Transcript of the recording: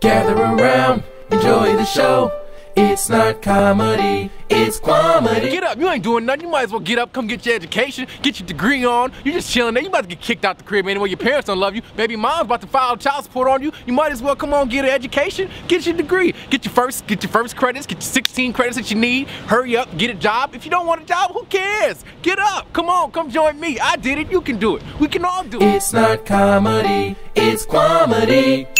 Gather around, enjoy the show. It's not comedy, it's Kwamedy. Get up, you ain't doing nothing. You might as well get up, come get your education, get your degree on. You're just chilling there. You about to get kicked out the crib anyway. Your parents don't love you. Baby mom's about to file child support on you. You might as well come on, get an education, get your degree, get your first, get your first credits, get your 16 credits that you need. Hurry up, get a job. If you don't want a job, who cares? Get up, come on, come join me. I did it, you can do it. We can all do it. It's not comedy, it's Kwamedy.